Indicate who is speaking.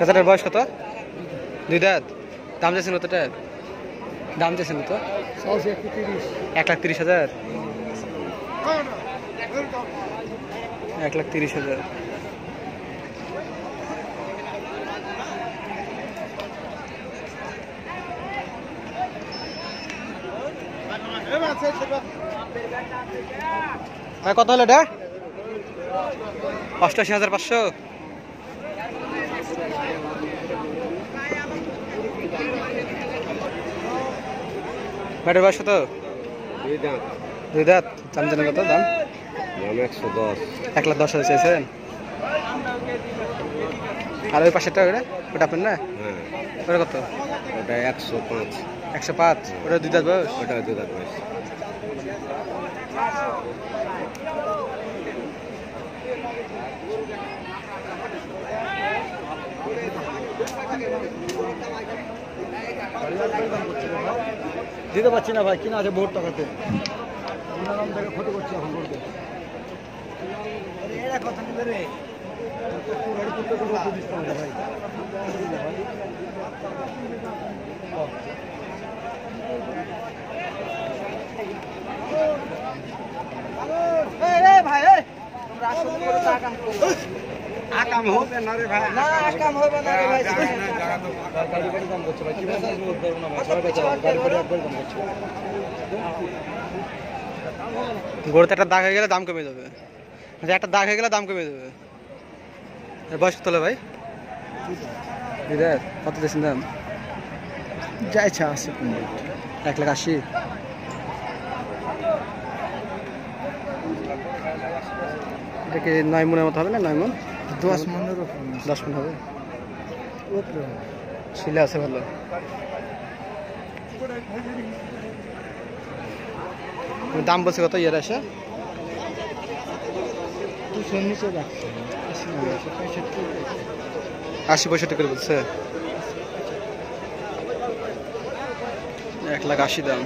Speaker 1: চাচাটার বয়স কত? দুই দাঁত। দাম চাইছেন কতটা দাম চাইছেন
Speaker 2: তিরিশ
Speaker 1: এক লাখ তিরিশ হাজার। এক লাখ তিরিশ হাজার। কত হলো এটা? অষ্টাশি হাজার পাঁচশো। ব্যাটের বয়স কত
Speaker 2: দুই
Speaker 1: দুই দাঁত? দাম জানেন কত? দাম?
Speaker 2: একশো দশ।
Speaker 1: এক লাখ দশ হাজার চাইছেন আর ওই পাশেরটা ওটা ওটা আপনার না?
Speaker 2: হ্যাঁ।
Speaker 1: ওটা কত?
Speaker 2: ওটা একশো পাঁচ।
Speaker 1: একশো পাঁচ? ওটা দুই দাঁত বয়স?
Speaker 2: ওটা দু দাঁত বয়স। দিতে পারছি না ভাই কিনা আছে বহুত টাকাতে। থেকে ক্ষতি করছি এখন বলতে আকাম হবে না রে ভাই না আকাম হবে না রে ভাই। গাড়ি গাড়ি দাম করছে ভাই কি ভাই না ভাই সবাই গাড়ি গাড়ি একবার দাম করছে
Speaker 1: গরুতে একটা দাগ হয়ে গেলে দাম কমে যাবে। যে একটা দাগ হয়ে গেলে দাম কমে যাবে। বয়স কত হলো ভাই? কত দিয়েছেন দাম?
Speaker 2: যাইছে আছে
Speaker 1: এক লাখ আশি? এটা কি নয় মনের মতো হবে না নয় মন?
Speaker 2: দশ মনের
Speaker 1: দশ মন হবে? ছিলে আছে ভালো। দাম বলছে কত ইয়ের আসে আশি পঁয়ষট্টি করে বলছে। এক লাখ আশি দাম।